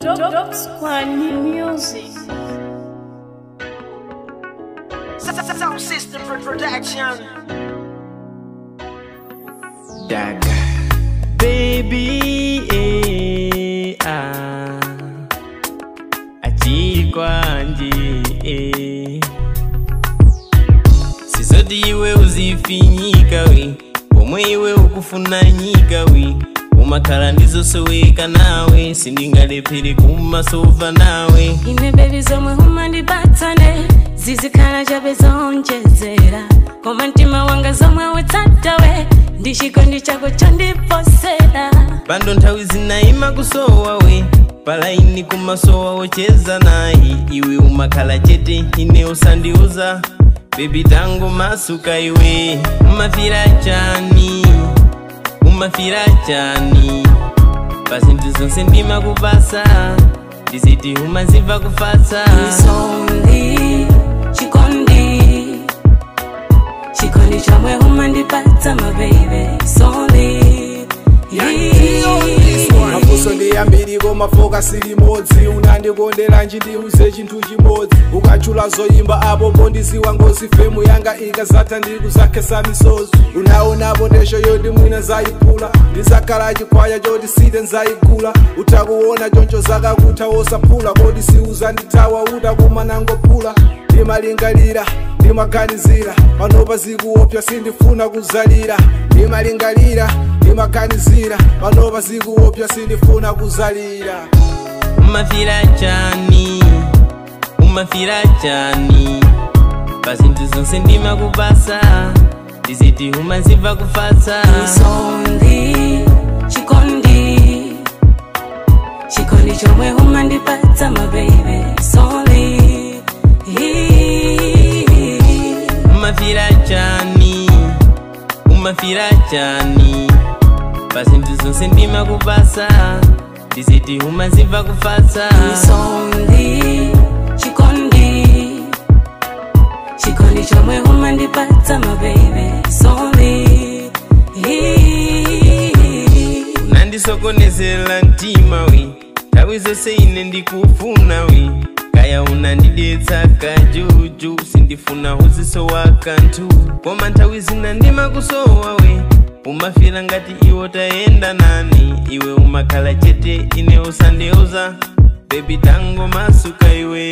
Top Squad Music. Sound System Production. Daga. Baby, eh, ah. Achiri kwanje, eh. Sizodi iwe uzifinyika we, pomwe iwe ukufunanyika we. kumakhala ndizosoweka nawe sindingalephile kumasofa nawe inebebi zomwe humandibatsane zizikhala chabezonjezera koma mtima wanga zomwe wetsatawe ndichikondi chako chondiposera bando nthawi zinaima kusowa we palaini kumasowa wocheza nayi iwe umakhala chete ine usandiuza bebi tango masuka iwe mmafira chani kumafira jani pazintu zonse ndimakupasa ndizitihuma zibva kufasa Song. miriwo mafoko asiri modzi unandikonderanji ndiuze chinthu chibodzi ukachula zoimba apo pondiziwa ngozi femu yanga ikazata ndikuzakhesa misozi unaonapo ndesho yoti mwina zayipula ndizakhala chikwaya choti site nzayigula utakuona choncho zakakutha wosaphula kodi siuza ndithawa utakumanangophula ndimalingalira ndimaganizira panopa zikuopsa sindifuna kuzalira ndimalingalira vanovakanisira vanova sikuopya sinifuna kuzalira umafira jani umafira jani pazintu zonse ndima kupasa tiziti umaziva kufasa usondi chikondi chikondi chomwe umandipatsa mabebe soli umafira jani umafira jani pasi ndizonse ndima kupasa tiziti uma ziva kufasa nandisokonezela ntima wi nthawi zose ine ndikufuna wi kaya unandidetsa kajuju sindifuna uziso wa kanthu koma nthawi zina ndimakusowa we umafila ngati iwo taenda nani iwe umakala chete ine usandeuza bebi tango masuka iwe